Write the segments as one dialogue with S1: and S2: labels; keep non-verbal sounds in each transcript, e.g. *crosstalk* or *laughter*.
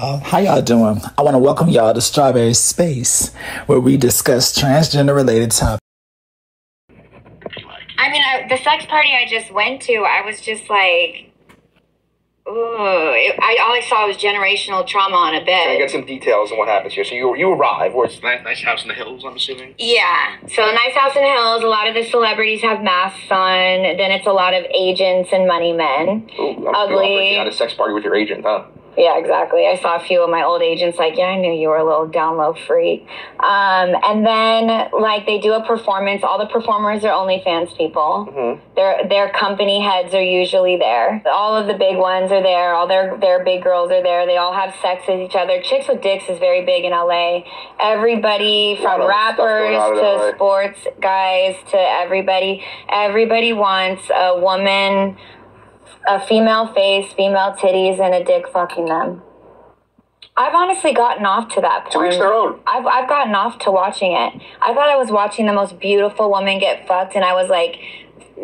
S1: Uh, how y'all doing? I want to welcome y'all to Strawberry Space, where we discuss transgender related topics.
S2: I mean, I, the sex party I just went to, I was just like, Ooh, it, I all I saw was generational trauma on a bed.
S3: Can I get some details on what happens here? So you you arrive. Where it's nice, nice house in the hills. I'm assuming.
S2: Yeah. So nice house in the hills. A lot of the celebrities have masks on. Then it's a lot of agents and money men.
S3: Ooh, I'm
S2: Ugly.
S3: At a sex party with your agent, huh?
S2: Yeah, exactly. I saw a few of my old agents like, yeah, I knew you were a little down low freak. Um, and then like they do a performance. All the performers are OnlyFans people.
S3: Mm-hmm.
S2: Their their company heads are usually there. All of the big ones are there. All their their big girls are there. They all have sex with each other. Chicks with dicks is very big in LA. Everybody from
S3: lot of stuff going
S2: rappers to sports guys to everybody. Everybody wants a woman a female face, female titties, and a dick fucking them. I've honestly gotten off to that
S3: To
S2: point.
S3: their own.
S2: I've, I've gotten off to watching it. I thought I was watching the most beautiful woman get fucked, and I was like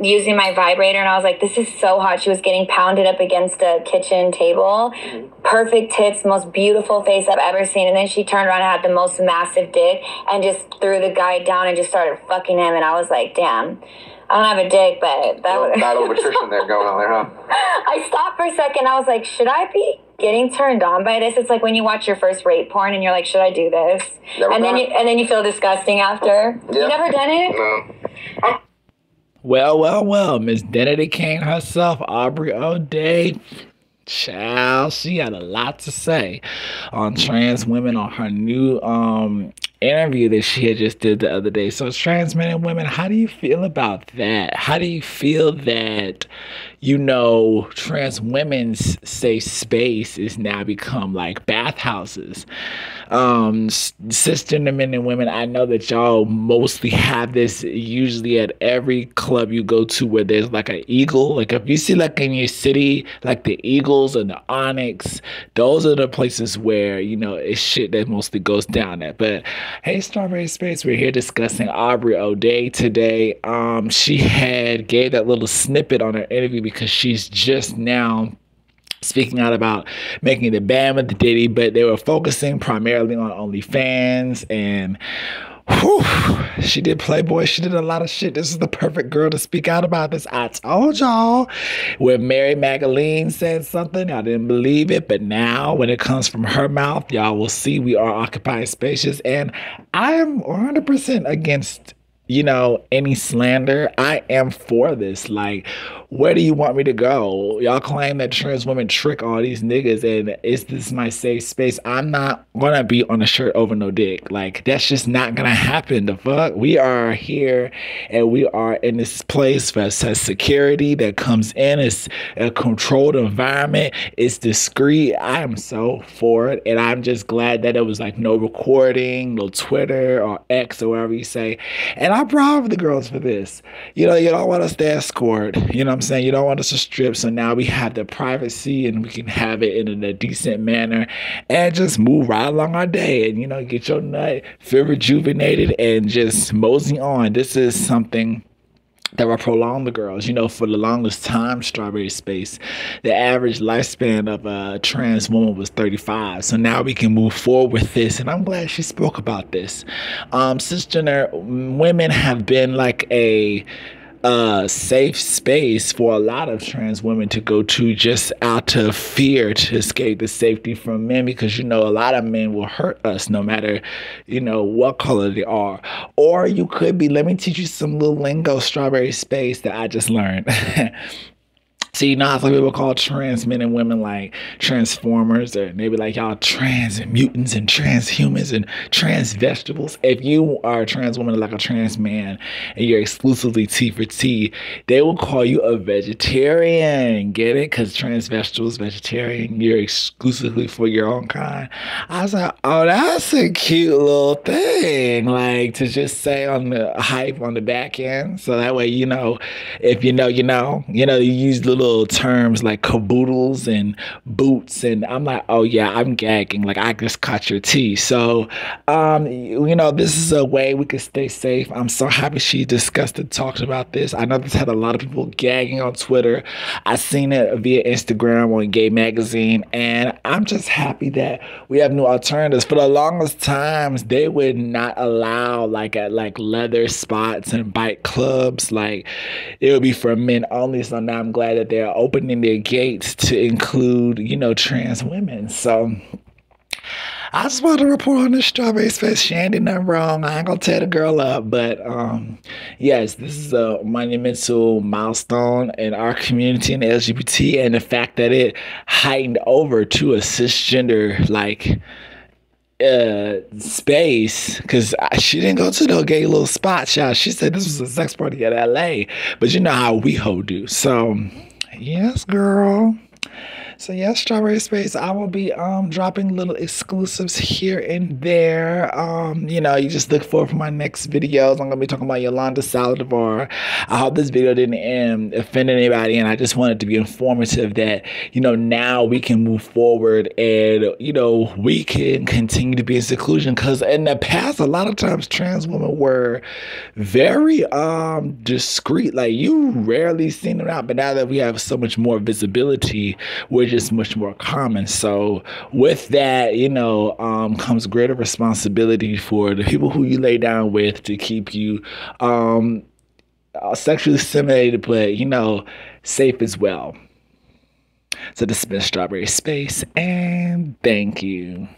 S2: using my vibrator, and I was like, this is so hot. She was getting pounded up against a kitchen table. Mm-hmm. Perfect tits, most beautiful face I've ever seen. And then she turned around and had the most massive dick and just threw the guy down and just started fucking him. And I was like, damn. I don't have a dick, but that was.
S3: battle of *laughs* attrition there going on there, huh? *laughs*
S2: I stopped for a second. I was like, should I be getting turned on by this? It's like when you watch your first rape porn and you're like, should I do this?
S3: Never
S2: and then
S3: done
S2: you
S3: it.
S2: and then you feel disgusting after.
S3: Yeah.
S2: You never done it?
S3: No.
S1: Well, well, well, Miss Danity Kane herself, Aubrey O'Day. Child, she had a lot to say on trans women on her new um interview that she had just did the other day. So trans men and women, how do you feel about that? How do you feel that you know trans women's safe space is now become like bathhouses? Um cisgender men and women, I know that y'all mostly have this usually at every club you go to where there's like an eagle. Like if you see like in your city, like the Eagles and the Onyx, those are the places where, you know, it's shit that mostly goes down at. But hey, Strawberry Space, we're here discussing Aubrey O'Day today. Um, she had gave that little snippet on her interview because she's just now speaking out about making the band with the Diddy, but they were focusing primarily on OnlyFans and whew, she did Playboy. She did a lot of shit. This is the perfect girl to speak out about this. I told y'all when Mary Magdalene said something, I didn't believe it, but now when it comes from her mouth, y'all will see we are occupying spaces. And I am 100% against you know, any slander, I am for this. Like, where do you want me to go? Y'all claim that trans women trick all these niggas and is this my safe space? I'm not gonna be on a shirt over no dick. Like, that's just not gonna happen. The fuck? We are here and we are in this place that says security that comes in. It's a controlled environment. It's discreet. I am so for it. And I'm just glad that it was like no recording, no Twitter or X or whatever you say. And I'm proud of the girls for this. You know, you don't want us to escort. You know I'm saying? You don't want us to strip. So now we have the privacy and we can have it in a decent manner and just move right along our day and, you know, get your nut, feel rejuvenated and just mosey on. This is something that will prolong the girls. You know, for the longest time, Strawberry Space, the average lifespan of a trans woman was 35. So now we can move forward with this, and I'm glad she spoke about this. Um, cisgender women have been like a uh, safe space for a lot of trans women to go to just out of fear to escape the safety from men because you know a lot of men will hurt us no matter you know what color they are. Or you could be let me teach you some little lingo strawberry space that i just learned *laughs* See, you know how some people call trans men and women like transformers, or maybe like y'all trans and mutants and transhumans and trans vegetables. If you are a trans woman like a trans man and you're exclusively T for T, they will call you a vegetarian. Get it? Because trans vegetables, vegetarian, you're exclusively for your own kind. I was like, oh, that's a cute little thing. Like to just say on the hype on the back end. So that way, you know, if you know, you know, you know, you use little little terms like caboodles and boots, and I'm like, oh yeah, I'm gagging. Like I just caught your tea. So, um, you know, this is a way we can stay safe. I'm so happy she discussed and talked about this. I know this had a lot of people gagging on Twitter. I seen it via Instagram on Gay Magazine, and I'm just happy that we have new alternatives. For the longest times, they would not allow like at like leather spots and bike clubs. Like it would be for men only. So now I'm glad that they're opening their gates to include, you know, trans women. So I just want to report on this strawberry space. She ain't did nothing wrong. I ain't gonna tear the girl up, but um, yes, this is a monumental milestone in our community in LGBT, and the fact that it heightened over to a cisgender like uh space because she didn't go to no gay little spot y'all she said this was a sex party at la but you know how we ho do so yes girl so yeah, Strawberry Space, I will be um dropping little exclusives here and there. Um, you know, you just look forward for my next videos. I'm gonna be talking about Yolanda Saldivar. I hope this video didn't um, offend anybody, and I just wanted to be informative that you know now we can move forward and you know we can continue to be in seclusion because in the past a lot of times trans women were very um discreet. Like you rarely seen them out, but now that we have so much more visibility, we're just much more common. So with that, you know, um, comes greater responsibility for the people who you lay down with to keep you um, uh, sexually stimulated, but you know, safe as well. So this has been Strawberry Space, and thank you.